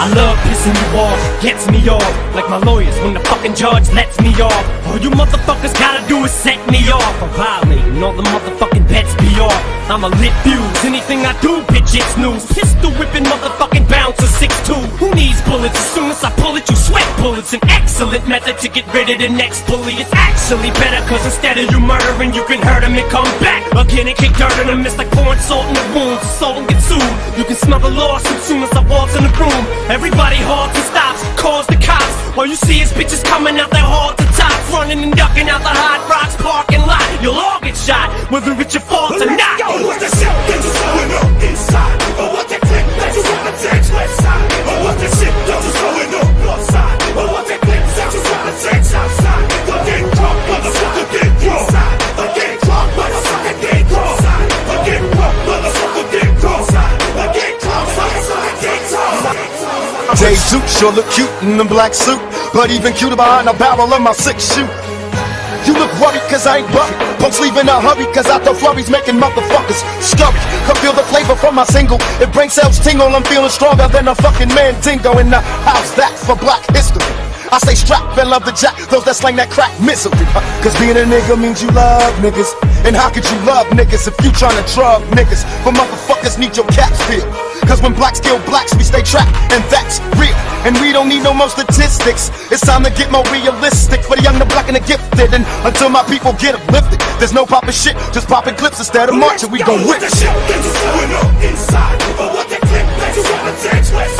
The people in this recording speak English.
I love pissing you off, gets me off. Like my lawyers when the fucking judge lets me off. All you motherfuckers gotta do is set me off. I'm violating all the motherfucking bets be off. I'm a lit fuse, anything I do, bitch, it's news. Pistol whipping motherfucking bouncer 6'2 Who needs bullets? As soon as I pull it, you bullets An excellent method to get rid of the next bully. It's actually better cause instead of you murdering, you can hurt him and come back. Again and kick dirt in him, it's like pouring salt in the wounds. The soul get sued, you can smell the lawsuit soon as I walk in the room. Everybody halts and stops, calls the cops. All you see is bitches coming out their hard to tops Running and ducking out the hot rocks parking lot. You'll all get shot, whether it's your fault or not Zoot sure look cute in the black suit, but even cuter behind the barrel of my six shoot. You look worried cause I ain't buried. Punks leave in a hurry cause I throw flurries making motherfuckers scurry. Can feel the flavor from my single. It brain cells tingle. I'm feeling stronger than a fucking mandingo in the house. That for black history. I say strap and love the jack, those that slang that crack misery. Cause being a nigga means you love niggas. And how could you love niggas if you tryna drug niggas? But motherfuckers need your caps feel. Cause when blacks kill blacks, we stay trapped, and that's real. And we don't need no more statistics. It's time to get more realistic for the young, the black, and the gifted. And until my people get uplifted, there's no popping shit, just popping clips instead of marching. We gon' What whip the shit that you going on inside? The click that you wanna take left